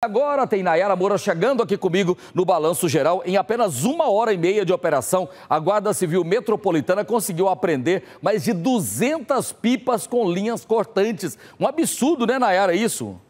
Agora tem Nayara Moura chegando aqui comigo no Balanço Geral. Em apenas uma hora e meia de operação, a Guarda Civil Metropolitana conseguiu apreender mais de 200 pipas com linhas cortantes. Um absurdo, né, Nayara, isso?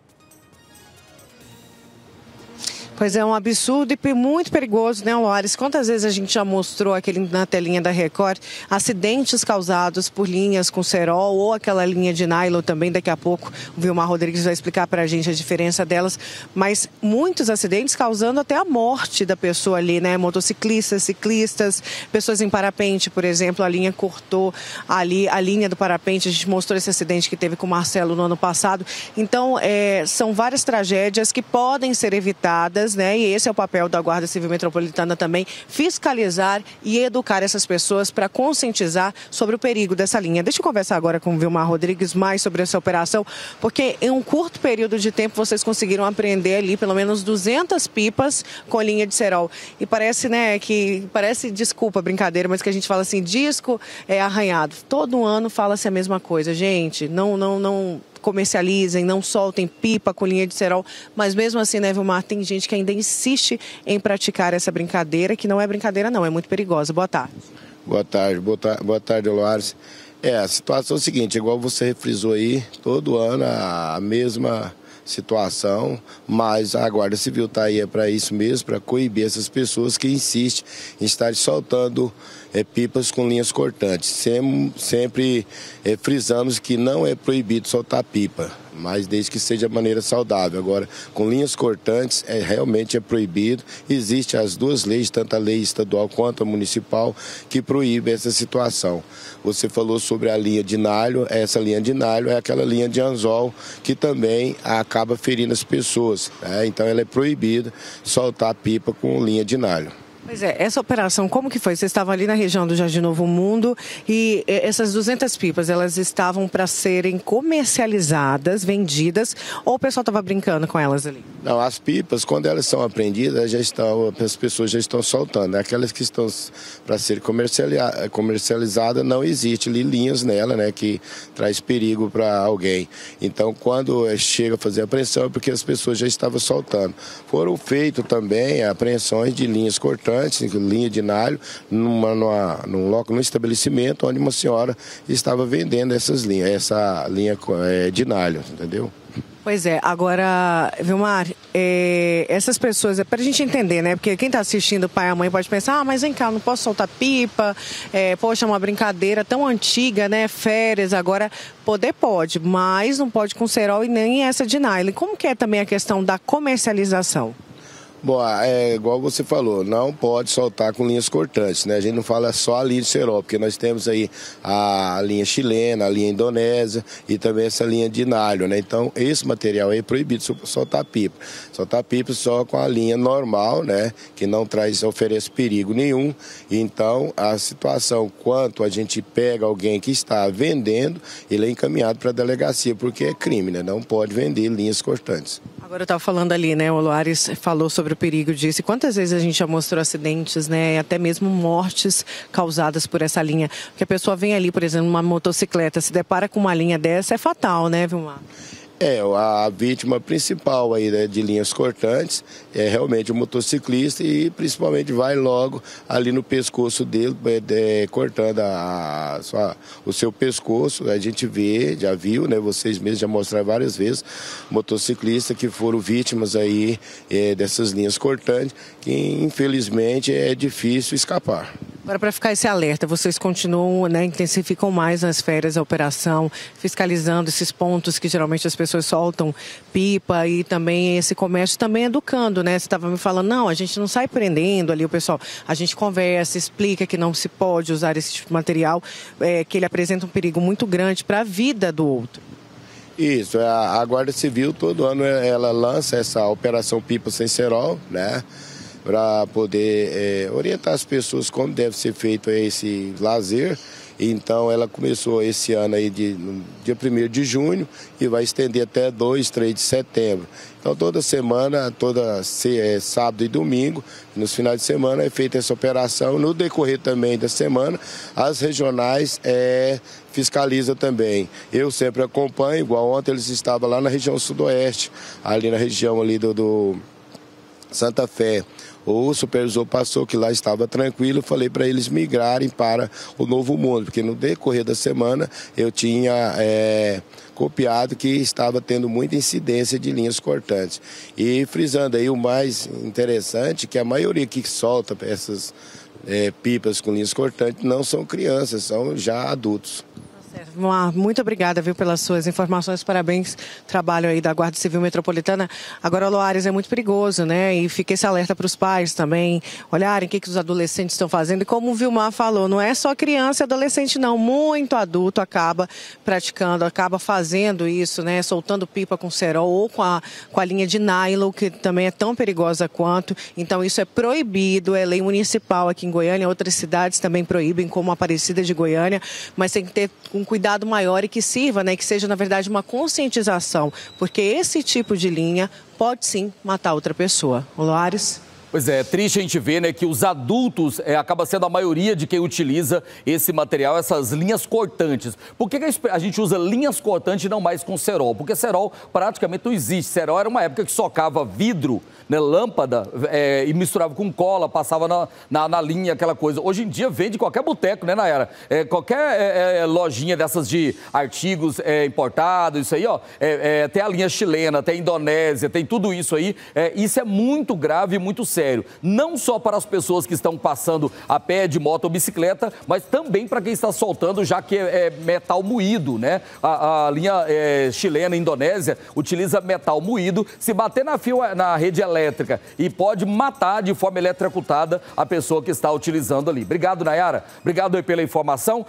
Pois é, um absurdo e muito perigoso, né, Loares? Quantas vezes a gente já mostrou aquele na telinha da Record acidentes causados por linhas com cerol ou aquela linha de nylon também. Daqui a pouco o Vilmar Rodrigues vai explicar para a gente a diferença delas. Mas muitos acidentes causando até a morte da pessoa ali, né? Motociclistas, ciclistas, pessoas em parapente, por exemplo. A linha cortou ali a linha do parapente. A gente mostrou esse acidente que teve com o Marcelo no ano passado. Então, é, são várias tragédias que podem ser evitadas né? E esse é o papel da Guarda Civil Metropolitana também, fiscalizar e educar essas pessoas para conscientizar sobre o perigo dessa linha. Deixa eu conversar agora com o Vilmar Rodrigues mais sobre essa operação, porque em um curto período de tempo vocês conseguiram aprender ali pelo menos 200 pipas com linha de cerol. E parece, né, que parece, desculpa, brincadeira, mas que a gente fala assim, disco é arranhado. Todo ano fala-se a mesma coisa. Gente, não, não, não comercializem, não soltem pipa com linha de cerol, mas mesmo assim, né, Vilmar, tem gente que ainda insiste em praticar essa brincadeira, que não é brincadeira não, é muito perigosa. Boa tarde. Boa tarde, boa, tarde, boa tarde, Loares. É, a situação é a seguinte, igual você refrisou aí, todo ano a mesma situação, mas a Guarda Civil está aí é para isso mesmo, para coibir essas pessoas que insistem em estar soltando é, pipas com linhas cortantes. Sem, sempre é, frisamos que não é proibido soltar pipa, mas desde que seja de maneira saudável. Agora, com linhas cortantes, é, realmente é proibido. Existem as duas leis, tanto a lei estadual quanto a municipal, que proíbem essa situação. Você falou sobre a linha de nalho, essa linha de nalho é aquela linha de anzol que também acaba ferindo as pessoas. Né? Então, ela é proibida soltar pipa com linha de nalho. Pois é, essa operação, como que foi? Você estava ali na região do Jardim Novo Mundo e essas 200 pipas, elas estavam para serem comercializadas, vendidas, ou o pessoal estava brincando com elas ali? Não, as pipas, quando elas são apreendidas, já estão, as pessoas já estão soltando. Aquelas que estão para ser comercializadas, não existe ali linhas nela, né, que traz perigo para alguém. Então, quando chega a fazer a apreensão, é porque as pessoas já estavam soltando. Foram feitas também apreensões de linhas cortantes linha de nalho, numa, numa, num, local, num estabelecimento onde uma senhora estava vendendo essas linhas, essa linha é, de nalho, entendeu? Pois é, agora, Vilmar, é, essas pessoas, é para a gente entender, né? Porque quem está assistindo, o pai e a mãe, pode pensar, ah, mas vem cá, não posso soltar pipa, é, poxa, uma brincadeira tão antiga, né? Férias, agora poder pode, mas não pode com cerol e nem essa de nylon. Como que é também a questão da comercialização? Bom, é igual você falou, não pode soltar com linhas cortantes, né? A gente não fala só a linha de cerol, porque nós temos aí a linha chilena, a linha indonésia e também essa linha de nalho, né? Então, esse material aí é proibido soltar pipa. Soltar pipa só com a linha normal, né? Que não traz, oferece perigo nenhum. Então, a situação, quanto a gente pega alguém que está vendendo, ele é encaminhado para a delegacia, porque é crime, né? Não pode vender linhas cortantes. Agora eu estava falando ali, né? O Loares falou sobre o perigo disso. E quantas vezes a gente já mostrou acidentes, né? Até mesmo mortes causadas por essa linha. Porque a pessoa vem ali, por exemplo, numa motocicleta, se depara com uma linha dessa, é fatal, né, Vilmar? É, a vítima principal aí né, de linhas cortantes é realmente o motociclista e principalmente vai logo ali no pescoço dele, é, é, cortando a, a sua, o seu pescoço. A gente vê, já viu, né? Vocês mesmos já mostraram várias vezes motociclistas que foram vítimas aí é, dessas linhas cortantes, que infelizmente é difícil escapar. Agora, para ficar esse alerta, vocês continuam, né, intensificam mais nas férias a operação, fiscalizando esses pontos que geralmente as pessoas soltam pipa e também esse comércio também educando, né? Você estava me falando, não, a gente não sai prendendo ali o pessoal, a gente conversa, explica que não se pode usar esse tipo de material, é, que ele apresenta um perigo muito grande para a vida do outro. Isso, a, a Guarda Civil todo ano ela lança essa operação Pipa Sem Cerol, né? Para poder é, orientar as pessoas como deve ser feito esse lazer Então ela começou esse ano aí de, dia 1 de junho e vai estender até 2, 3 de setembro. Então toda semana, toda é, sábado e domingo, nos finais de semana é feita essa operação. No decorrer também da semana, as regionais é, fiscaliza também. Eu sempre acompanho, igual ontem eles estavam lá na região sudoeste, ali na região ali do, do Santa Fé. O supervisor passou que lá estava tranquilo, falei para eles migrarem para o Novo Mundo, porque no decorrer da semana eu tinha é, copiado que estava tendo muita incidência de linhas cortantes. E frisando aí o mais interessante, que a maioria que solta essas é, pipas com linhas cortantes não são crianças, são já adultos. Muito obrigada, viu, pelas suas informações. Parabéns, trabalho aí da Guarda Civil Metropolitana. Agora, Loares, é muito perigoso, né? E fica esse alerta para os pais também olharem o que, que os adolescentes estão fazendo. E como o Vilmar falou, não é só criança e adolescente, não. Muito adulto acaba praticando, acaba fazendo isso, né? Soltando pipa com cerol ou com a, com a linha de nylon, que também é tão perigosa quanto. Então, isso é proibido, é lei municipal aqui em Goiânia. Outras cidades também proíbem, como a Aparecida de Goiânia. Mas tem que ter um cuidado maior e que sirva, né, que seja na verdade uma conscientização, porque esse tipo de linha pode sim matar outra pessoa. Loares? Pois é, é triste a gente ver né, que os adultos é, acaba sendo a maioria de quem utiliza esse material, essas linhas cortantes. Por que, que a gente usa linhas cortantes e não mais com cerol? Porque cerol praticamente não existe. Cerol era uma época que socava vidro, né, lâmpada, é, e misturava com cola, passava na, na, na, linha, aquela coisa. Hoje em dia vende qualquer boteco, né, Nayara? É, qualquer é, é lojinha dessas de artigos é, importados, isso aí, ó. É, tem a linha chilena, tem a Indonésia, tem tudo isso aí. isso é muito grave e muito sério sério, não só para as pessoas que estão passando a pé, de moto ou bicicleta, mas também para quem está soltando, já que é, é metal moído, né? A, a linha é, chilena, indonésia, utiliza metal moído. Se bater na, fio, na rede elétrica e pode matar de forma eletrocutada a pessoa que está utilizando ali. Obrigado, Nayara. Obrigado pela informação.